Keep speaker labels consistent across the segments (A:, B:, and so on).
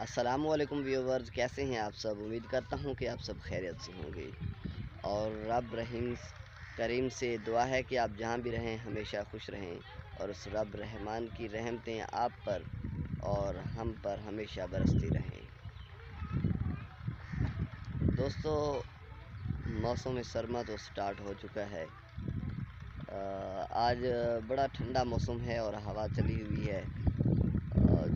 A: असलकुम व्यूवर्स, कैसे हैं आप सब? उम्मीद करता हूँ कि आप सब खैरियत से होंगे। और रब रहीम, करीम से दुआ है कि आप जहाँ भी रहें, हमेशा खुश रहें। और उस रब रहमान की रहमतें आप पर और हम पर हमेशा बरसती रहें। दोस्तों, मौसम सरमा तो स्टार्ट हो चुका है। आज बड़ा ठंडा मौसम है और हवा चली हुई है।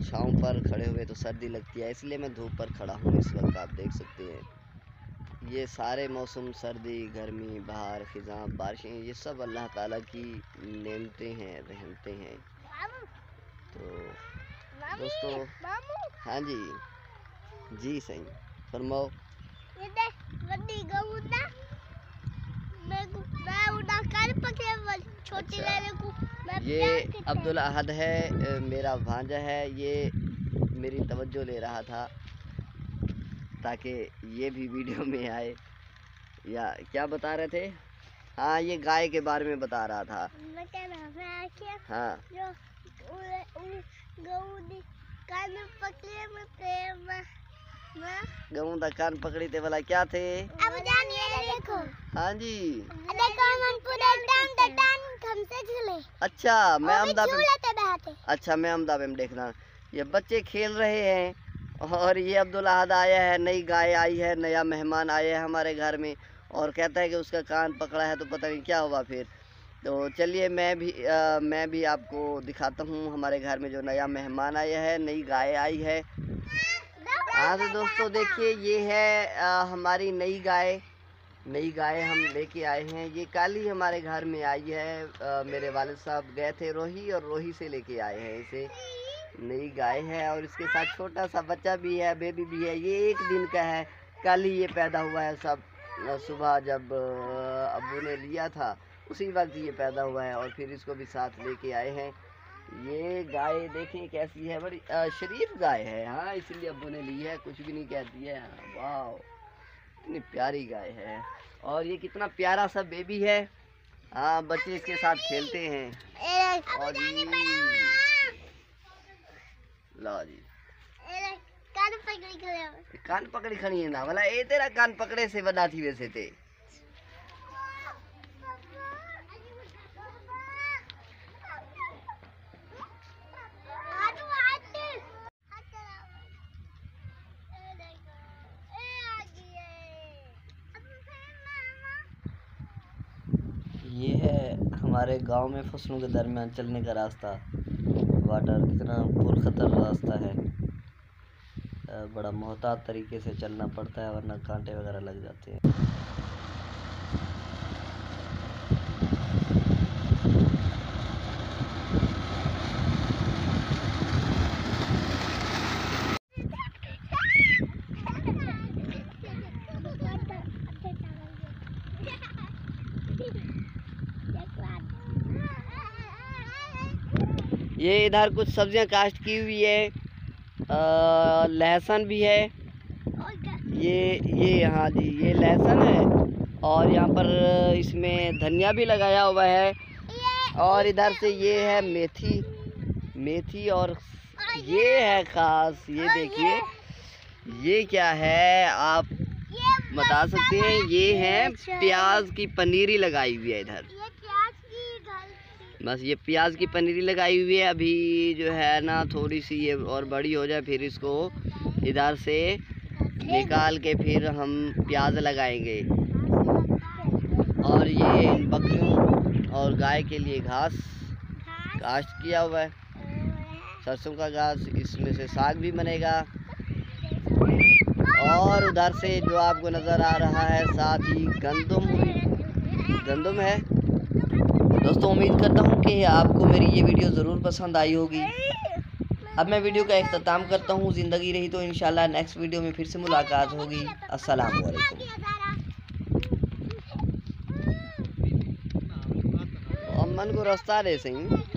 A: छाँव पर खड़े हुए तो सर्दी लगती है इसलिए मैं धूप पर खड़ा हूँ इस वक्त आप देख सकते हैं। ये सारे मौसम सर्दी गर्मी बाहर ख़िज़ा बारिशें ये सब अल्लाह ताला की नेमतें हैं रहमतें हैं। तो दोस्तों हाँ जी। जी सही फरमाओ। छोटी अच्छा। ये अब्दुल अहद है मेरा भांजा है ये मेरी तवज्जो ले रहा था ताकि ये भी वीडियो में आए। या क्या बता रहे थे? हाँ ये गाय के बारे में बता रहा था। हाँ। गऊ दा कान पकड़ी थे वाला क्या थे? अब जानिए देखो। हाँ जी। देखो पूरा झूले अच्छा मैं अहमदाबाद अच्छा मैं अहमदाबाद में देखना। ये बच्चे खेल रहे हैं और ये अब्दुल अहद आया है नई गाय आई है नया मेहमान आया है हमारे घर में और कहता है कि उसका कान पकड़ा है तो पता नहीं क्या हुआ फिर। तो चलिए मैं भी आ, मैं भी आपको दिखाता हूँ हमारे घर में जो नया मेहमान आया है नई गाय आई है। हाँ तो दोस्तों देखिए ये है आ, हमारी नई गाय। नई गाय हम लेके आए हैं। ये कल हमारे घर में आई है। आ, मेरे वालिद साहब गए थे रोही और रोही से लेके आए हैं इसे। नई गाय है और इसके साथ छोटा सा बच्चा भी है बेबी भी है। ये एक दिन का है। कल ही ये पैदा हुआ है सब सुबह जब अबू ने लिया था उसी वक्त ये पैदा हुआ है और फिर इसको भी साथ लेके आए हैं। ये गाय देखें कैसी है। बड़ी शरीफ गाय है। हाँ इसलिए अबू ने ली है। कुछ भी नहीं कहती है। वाह इतनी प्यारी गाय है। और ये कितना प्यारा सा बेबी है। हाँ बच्चे इसके साथ खेलते हैं। और जी लो जी। कान पकड़ी खड़ी कान पकड़ी खड़ी है ना बोला ये तेरा कान पकड़े से बना थी वैसे थे हमारे गाँव में फ़सलों के दरमियान चलने का रास्ता, वाटर कितना पुरखतर रास्ता है। बड़ा मोहतात तरीके से चलना पड़ता है, वरना कांटे वगैरह लग जाते हैं। ये इधर कुछ सब्ज़ियाँ काश्त की हुई है। लहसुन भी है। ये ये हाँ जी, ये लहसुन है। और यहाँ पर इसमें धनिया भी लगाया हुआ है। और इधर से ये है मेथी। मेथी और ये है ख़ास, ये देखिए। ये क्या है, आप बता सकते हैं, ये है प्याज की पनीरी लगाई हुई है इधर। बस ये प्याज की पनीरी लगाई हुई है, अभी जो है ना थोड़ी सी ये और बड़ी हो जाए फिर इसको इधर से निकाल के फिर हम प्याज लगाएँगे। और ये बकरियों और गाय के लिए घास काश्त किया हुआ है। सरसों का घास, इसमें से साग भी बनेगा। और उधर से जो आपको नज़र आ रहा है, साथ ही गंदम। गंदम है? दोस्तों, उम्मीद करता हूँ कि आपको मेरी ये वीडियो ज़रूर पसंद आई होगी। अब मैं वीडियो का अख्ताम करता हूँ, ज़िंदगी रही तो इन नेक्स्ट वीडियो में फिर से मुलाकात होगी। अस्सलाम वालेकुम। अमन को रास्ता दे, सही।